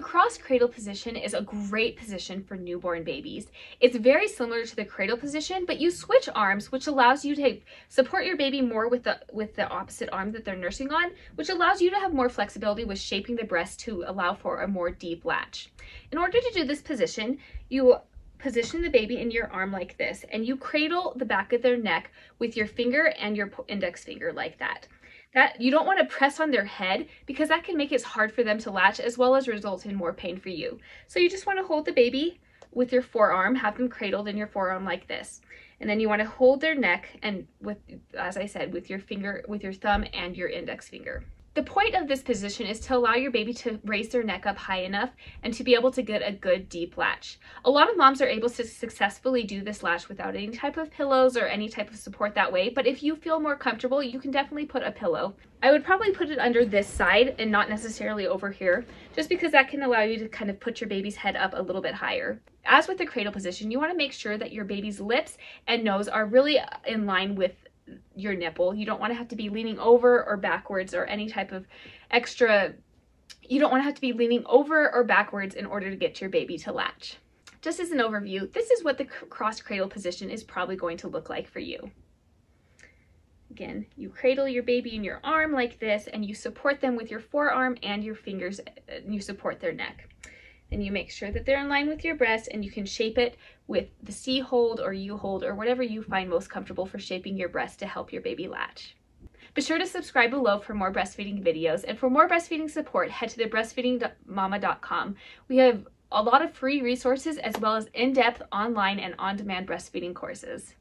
cross cradle position is a great position for newborn babies. It's very similar to the cradle position, but you switch arms, which allows you to support your baby more with the with the opposite arm that they're nursing on, which allows you to have more flexibility with shaping the breast to allow for a more deep latch. In order to do this position, you position the baby in your arm like this and you cradle the back of their neck with your finger and your index finger like that. That you don't want to press on their head because that can make it hard for them to latch as well as result in more pain for you. So you just want to hold the baby with your forearm, have them cradled in your forearm like this. And then you want to hold their neck and with, as I said, with your finger, with your thumb and your index finger. The point of this position is to allow your baby to raise their neck up high enough and to be able to get a good deep latch. A lot of moms are able to successfully do this latch without any type of pillows or any type of support that way, but if you feel more comfortable, you can definitely put a pillow. I would probably put it under this side and not necessarily over here, just because that can allow you to kind of put your baby's head up a little bit higher. As with the cradle position, you want to make sure that your baby's lips and nose are really in line with your nipple. You don't want to have to be leaning over or backwards or any type of extra, you don't want to have to be leaning over or backwards in order to get your baby to latch. Just as an overview, this is what the cross cradle position is probably going to look like for you. Again, you cradle your baby in your arm like this and you support them with your forearm and your fingers and you support their neck. Then you make sure that they're in line with your breast and you can shape it with the C hold or U hold or whatever you find most comfortable for shaping your breast to help your baby latch. Be sure to subscribe below for more breastfeeding videos and for more breastfeeding support head to thebreastfeedingmama.com. We have a lot of free resources as well as in-depth online and on-demand breastfeeding courses.